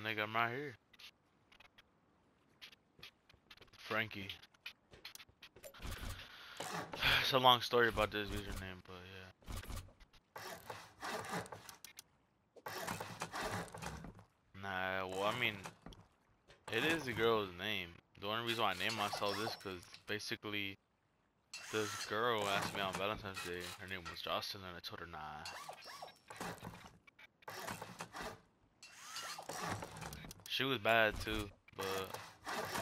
Nigga, I'm right here. Frankie. It's a long story about this username, but yeah. Nah, well, I mean, it is the girl's name. The only reason why I named myself this, because basically, this girl asked me on Valentine's Day. Her name was Jocelyn, and I told her, nah. She was bad too, but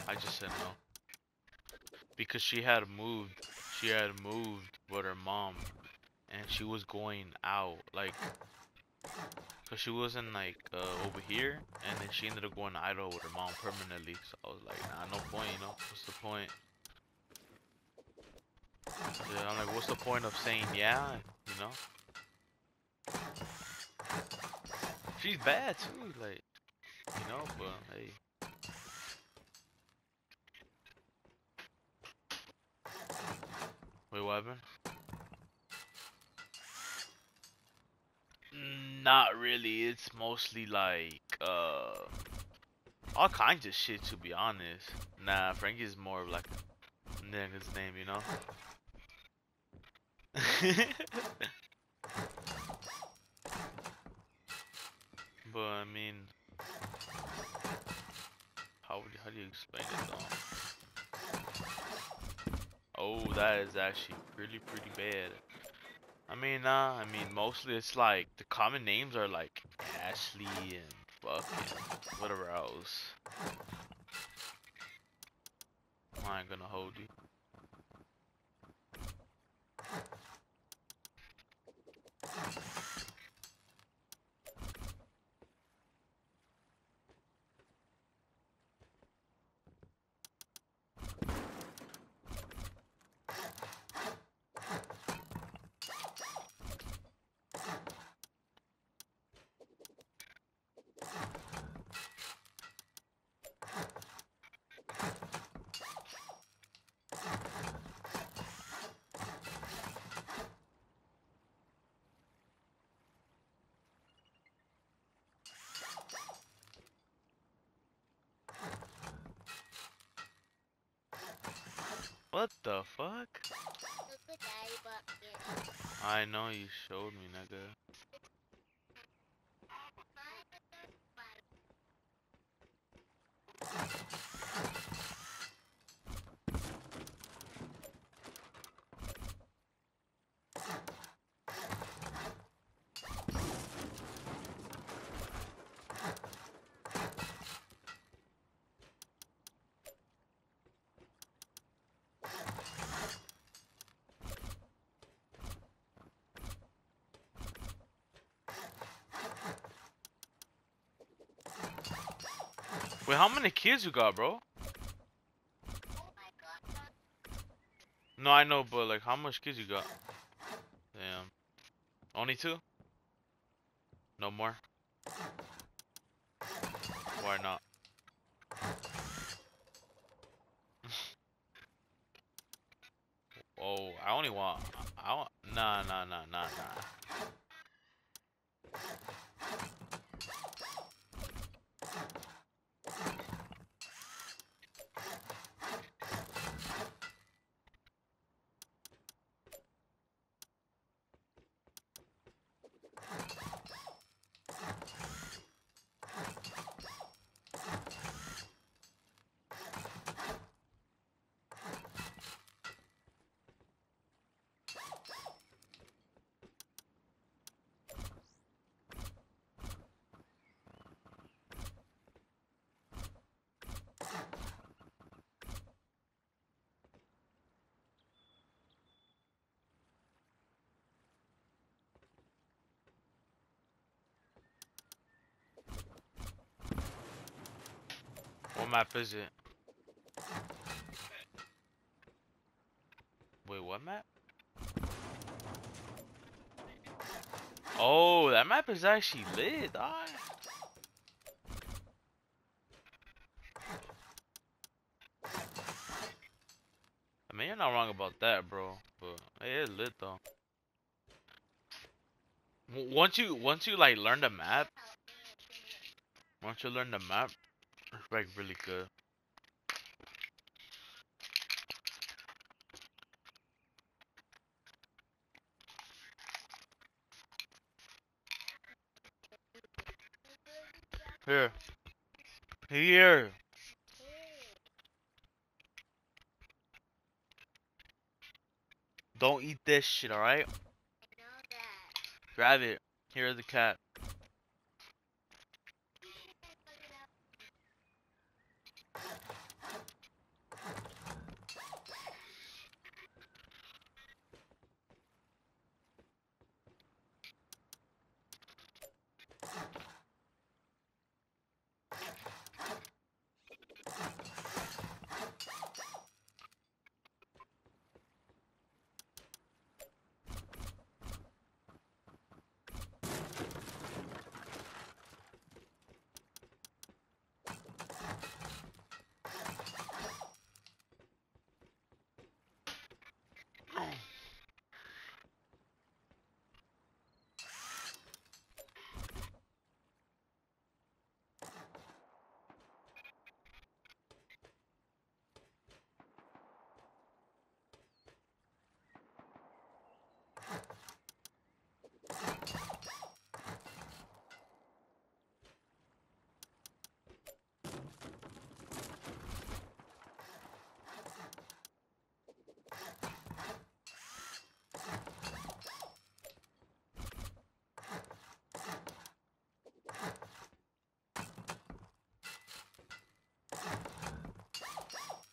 I just said no. Because she had moved, she had moved with her mom, and she was going out, like, cause she wasn't like uh, over here, and then she ended up going to Idaho with her mom permanently. So I was like, nah, no point, you know. What's the point? Yeah, I'm like, what's the point of saying yeah, you know? She's bad too, like. You know, but hey. Wait, what happened? Not really. It's mostly like uh all kinds of shit to be honest. Nah, Frankie's more of like nigga's name, you know? but I mean how do you explain it though? Oh, that is actually pretty pretty bad. I mean, nah, I mean mostly it's like the common names are like Ashley and fucking whatever else. I ain't gonna hold you. What the fuck? I know you showed me, nigga. How many kids you got, bro? No, I know, but like, how much kids you got? Damn. Only two? No more? Why not? oh, I only want. I want. Nah, nah, nah, nah, nah. What map is it? Wait, what map? Oh, that map is actually lit, dog. I mean, you're not wrong about that, bro. But it is lit though. Once you once you like learn the map, once you learn the map, it's like really good. Here. Here. Don't eat this shit, alright? Grab it. Here's the cat.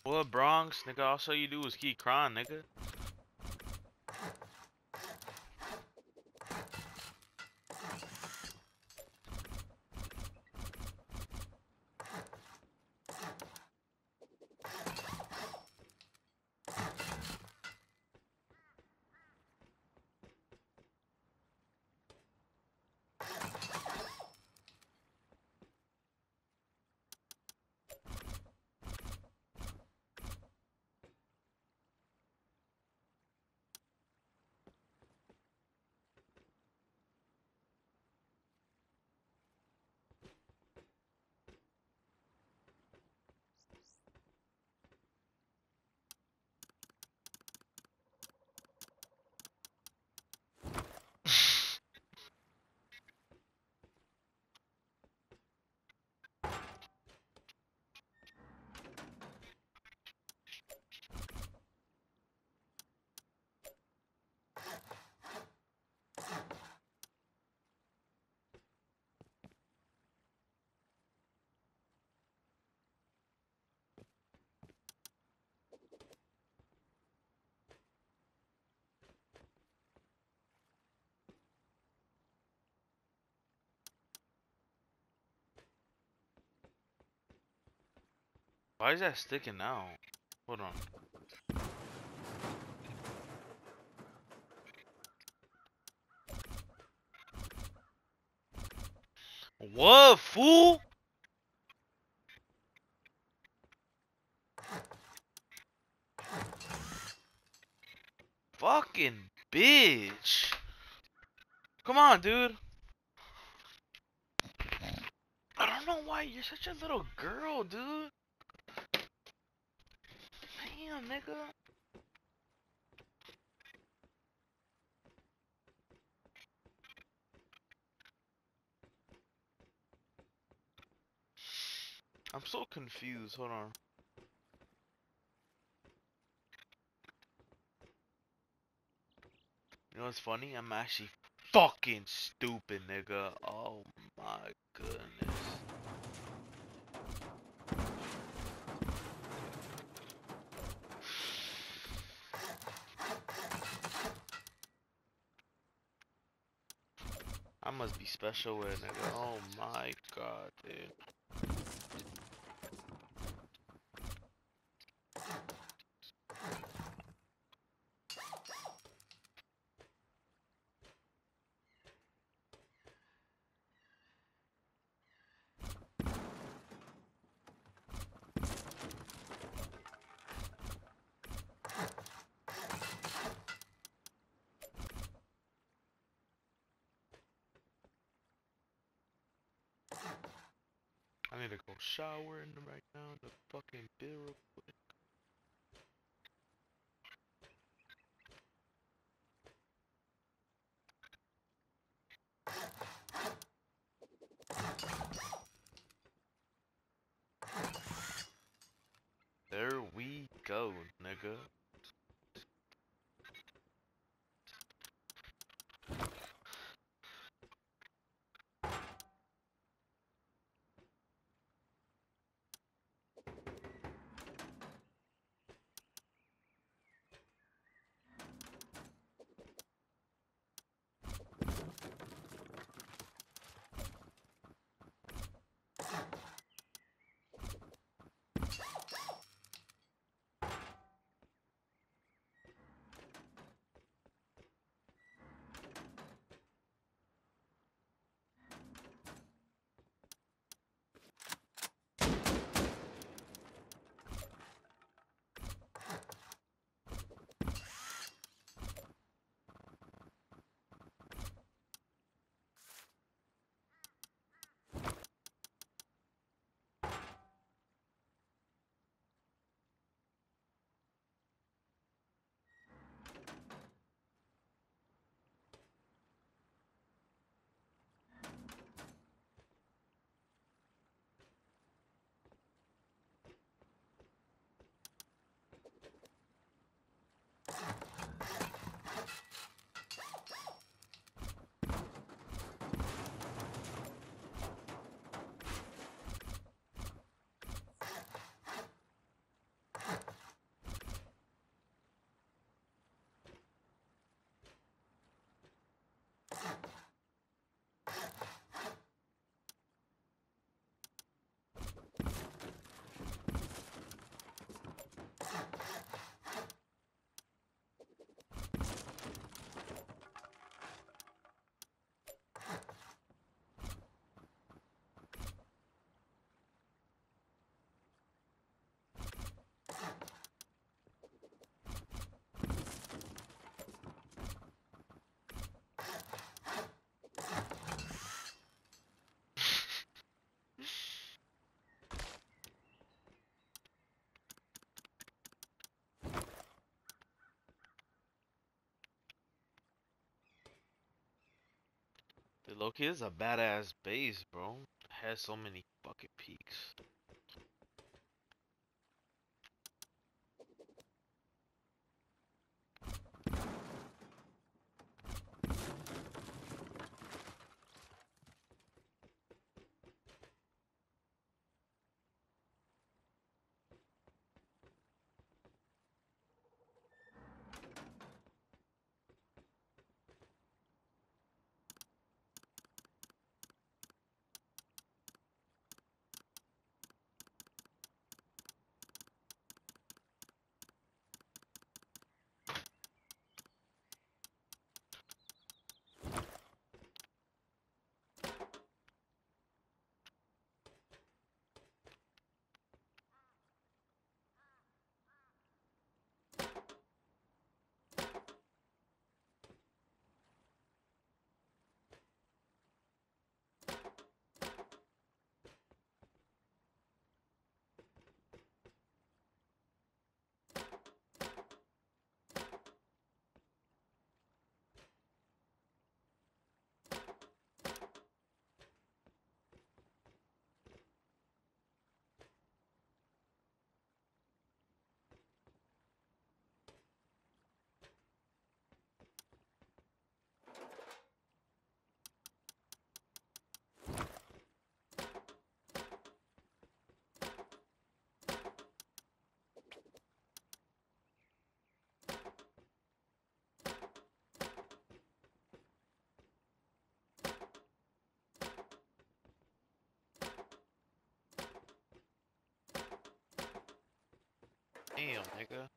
What Bronx, nigga? All you do is keep crying, nigga. Why is that sticking out? Hold on. What, fool? Fucking bitch. Come on, dude. I don't know why you're such a little girl, dude. Damn, nigga. I'm so confused. Hold on. You know what's funny? I'm actually fucking stupid, nigga. Oh my goodness. I must be special a. Oh my god, dude. Need to go shower in the right now. The fucking bill real quick. Dude, Loki is a badass base, bro. It has so many fucking peaks. Damn, nigga.